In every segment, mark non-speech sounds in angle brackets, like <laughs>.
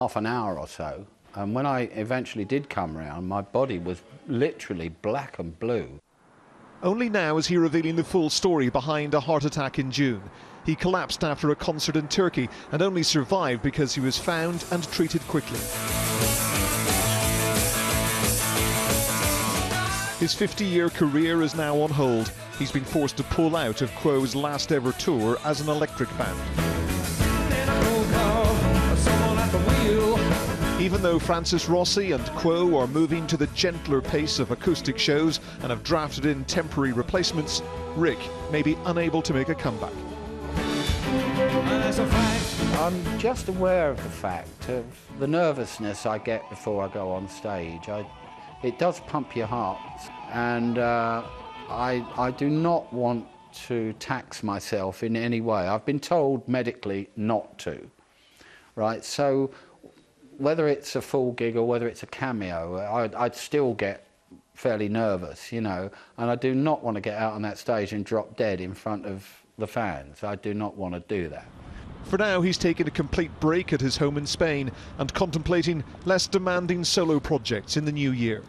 half an hour or so. And when I eventually did come round, my body was literally black and blue. Only now is he revealing the full story behind a heart attack in June. He collapsed after a concert in Turkey and only survived because he was found and treated quickly. His 50-year career is now on hold. He's been forced to pull out of Quo's last ever tour as an electric band. Even though Francis Rossi and Quo are moving to the gentler pace of acoustic shows and have drafted in temporary replacements, Rick may be unable to make a comeback. I'm just aware of the fact of the nervousness I get before I go on stage. I, it does pump your heart, and uh, I, I do not want to tax myself in any way. I've been told medically not to, right? So whether it's a full gig or whether it's a cameo, I'd, I'd still get fairly nervous, you know, and I do not want to get out on that stage and drop dead in front of the fans. I do not want to do that. For now, he's taken a complete break at his home in Spain and contemplating less demanding solo projects in the new year.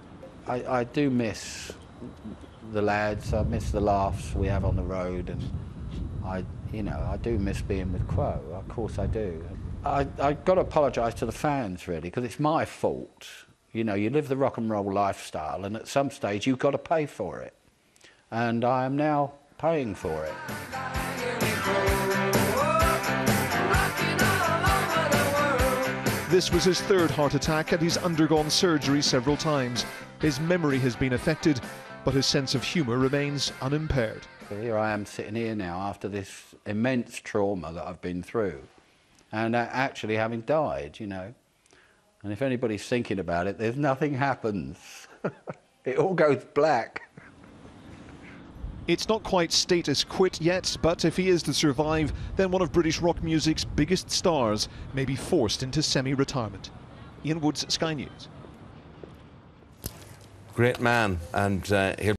I, I do miss the lads, I miss the laughs we have on the road, and I, you know, I do miss being with Quo, of course I do. I, I've got to apologise to the fans, really, because it's my fault. You know, you live the rock and roll lifestyle, and at some stage you've got to pay for it. And I am now paying for it. This was his third heart attack, and he's undergone surgery several times. His memory has been affected, but his sense of humour remains unimpaired. Here I am sitting here now after this immense trauma that I've been through and actually having died, you know. And if anybody's thinking about it, there's nothing happens. <laughs> it all goes black. It's not quite status quit yet, but if he is to survive, then one of British rock music's biggest stars may be forced into semi-retirement. Ian Woods, Sky News. Great man, and uh, he'll